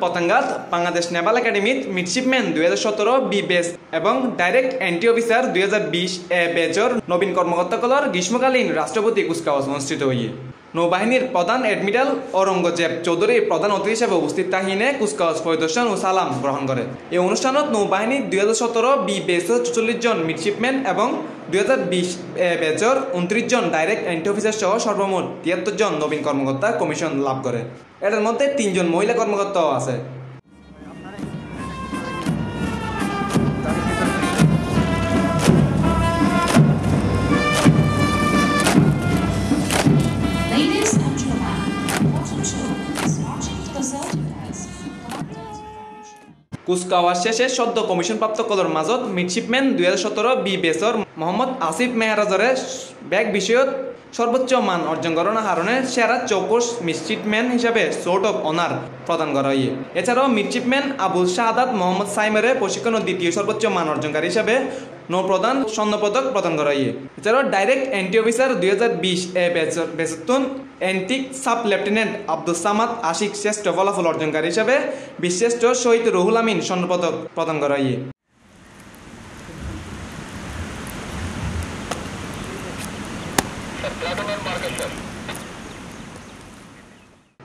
পতাঙ্গাত Bangladesh naval একাডেমিত midshipman দুই হাজার সতেরো বি বেস এবং ডাইরেক্ট এন্টি অফিসার দুই হাজার বিশ এ বেজর নবীন কর্মকর্তাকলর গ্রীষ্মকালীন রাষ্ট্রপতি কুচকাওয়াজ অনুষ্ঠিত হইয়ে নৌবাহিনীর প্রধান এডমিরাল ঔরঙ্গজেব চৌধুরী প্রধান অতিথি হিসেবে উপস্থিত তাহিনে কুচকাওয়াজ পরিদর্শন ও সালাম গ্রহণ করে। এই অনুষ্ঠানত নৌবাহিনী দুই হাজার সতেরো বি বেসর চল্লিশ জন মিডশিপম্যান এবং দুই হাজার বিশ বেচর উনত্রিশ জন ডাইরেক্ট এন্ট্রি অফিসার সহ সর্বমোট তিয়াত্তর জন নবীন কর্মকর্তা কমিশন লাভ করে। এটার মধ্যে তিনজন মহিলা কর্মকর্তাও আছে। কুচকাওয়াজ শেষে সদ্য কমিশনপ্রাপ্ত কলর মাজত মিডশিপম্যান দুই হাজার সতেরো বি বেসর মোহাম্মদ আসিফ মেহরাজরে ব্যাগ বিষয়ত সর্বোচ্চ মান অর্জন করার হারণে সেরা চৌকস মিডশিপম্যান হিসাবে সোর্ট অফ অনার প্রদান করা হয়। এছাড়াও মিডশিপম্যান আবুল শাহাদাত মোহাম্মদ সাইমেরে প্রশিক্ষণ দ্বিতীয় সর্বোচ্চ মান অর্জনকারী হিসাবে নৌপ্রদান স্বর্ণপদক প্রদান করা হয়। এছাড়াও ডাইরেক্ট এন্টি অফিসার দুই হাজার বিশ এ বেসতুন এন্টিক সাব লেফটেন্যান্ট আব্দুল সামাদ আশিক শ্রেষ্ঠ ফলাফল অর্জনকারী হিসাবে বিশ্রেষ্ঠ শহীদ রুহুল আমিন স্বর্ণপদক প্রদান করা হয়।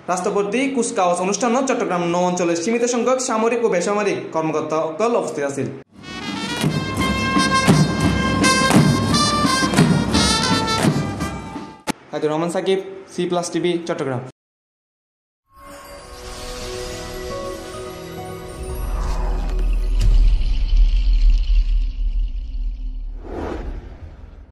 রাষ্ট্রপতি কুচকাওয়াজ অনুষ্ঠানত চট্টগ্রাম নৌ অঞ্চলের সীমিত সংখ্যক সামরিক ও বেসামরিক কর্মকর্তা সকল উপস্থিত আছিল। Haidur Rahman Sakib, C plus TV, Chattogram.